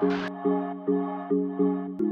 Thank you.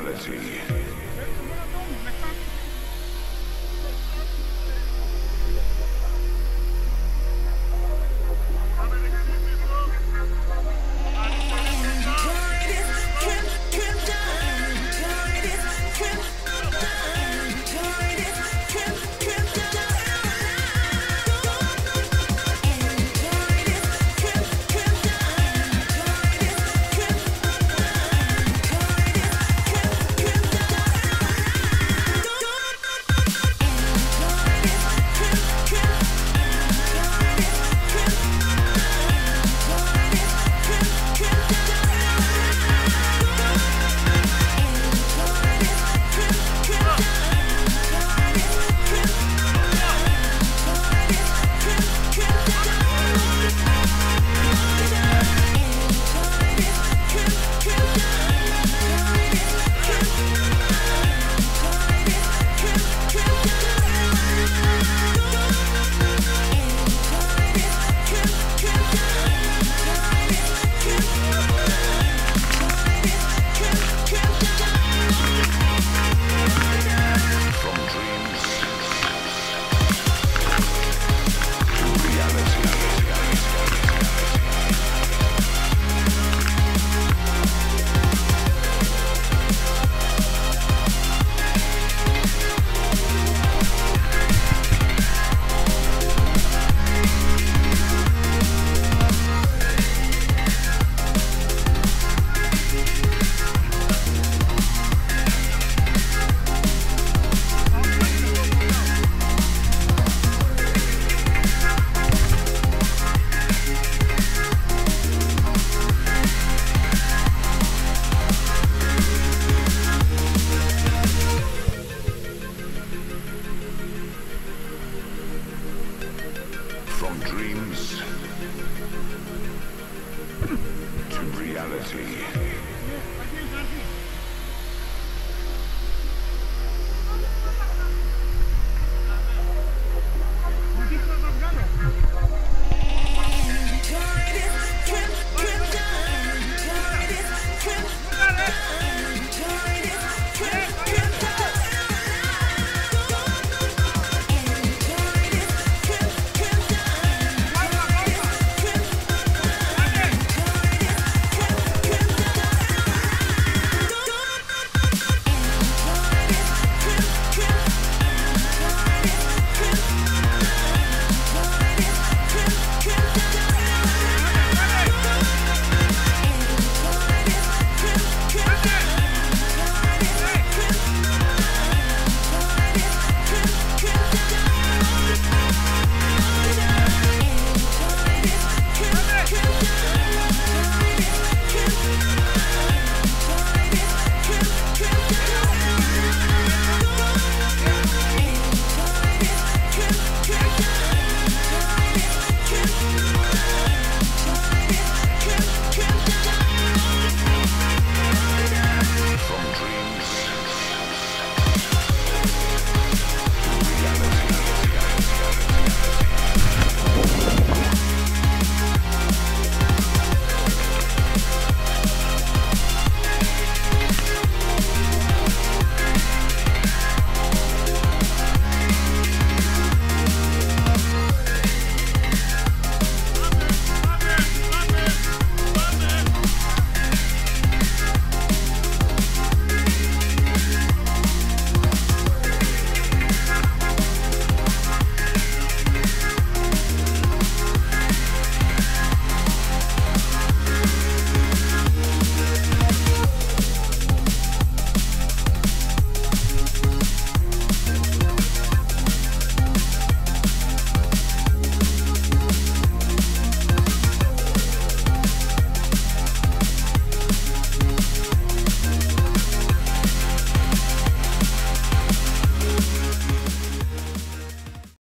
Reality. Seriously.